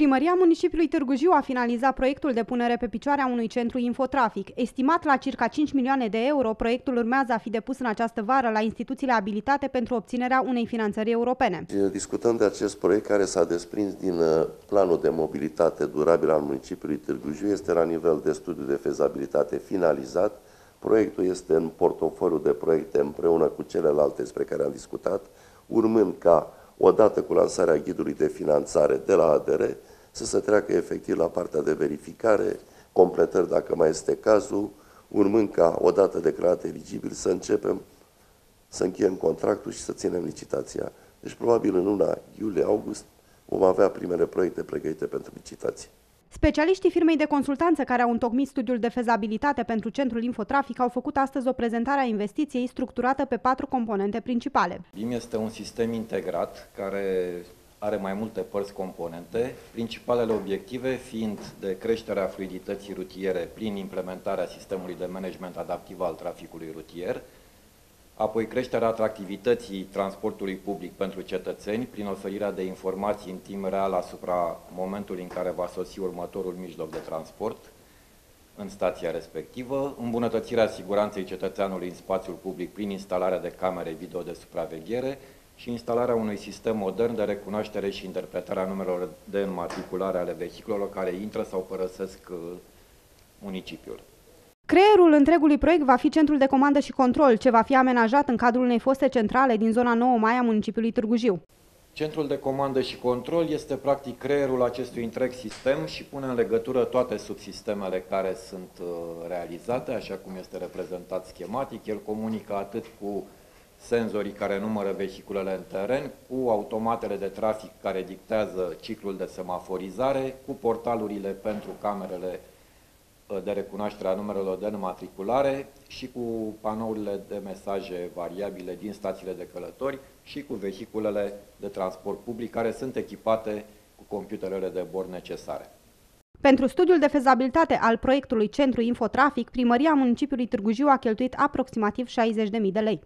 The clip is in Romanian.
Primăria municipiului Târgu Jiu a finalizat proiectul de punere pe picioare a unui centru infotrafic. Estimat la circa 5 milioane de euro, proiectul urmează a fi depus în această vară la instituțiile abilitate pentru obținerea unei finanțări europene. Discutăm de acest proiect care s-a desprins din uh, planul de mobilitate durabilă al municipiului Târgu Jiu. Este la nivel de studiu de fezabilitate finalizat. Proiectul este în portofoliu de proiecte împreună cu celelalte despre care am discutat, urmând ca odată cu lansarea ghidului de finanțare de la ADR, să se treacă efectiv la partea de verificare, completări dacă mai este cazul, urmând ca odată declarat eligibil să începem să încheiem contractul și să ținem licitația. Deci probabil în luna iulie-august vom avea primele proiecte pregătite pentru licitație. Specialiștii firmei de consultanță care au întocmit studiul de fezabilitate pentru centrul infotrafic au făcut astăzi o prezentare a investiției structurată pe patru componente principale. BIM este un sistem integrat care are mai multe părți componente, principalele obiective fiind de creșterea fluidității rutiere prin implementarea sistemului de management adaptiv al traficului rutier, apoi creșterea atractivității transportului public pentru cetățeni prin oferirea de informații în timp real asupra momentului în care va sosi următorul mijloc de transport în stația respectivă, îmbunătățirea siguranței cetățeanului în spațiul public prin instalarea de camere video de supraveghere și instalarea unui sistem modern de recunoaștere și interpretare a numerelor de înmatriculare ale vehiculelor care intră sau părăsesc uh, municipiul. Creierul întregului proiect va fi centrul de comandă și control, ce va fi amenajat în cadrul unei foste centrale din zona 9 mai a municipiului Târgu Jiu. Centrul de comandă și control este practic creierul acestui întreg sistem și pune în legătură toate subsistemele care sunt uh, realizate, așa cum este reprezentat schematic. El comunică atât cu senzorii care numără vehiculele în teren, cu automatele de trafic care dictează ciclul de semaforizare, cu portalurile pentru camerele uh, de recunoaștere a numerelor de înmatriculare și cu panourile de mesaje variabile din stațiile de călători și cu vehiculele de transport public care sunt echipate cu computerele de bord necesare. Pentru studiul de fezabilitate al proiectului Centru Infotrafic, primăria municipiului Târgu Jiu a cheltuit aproximativ 60.000 de lei.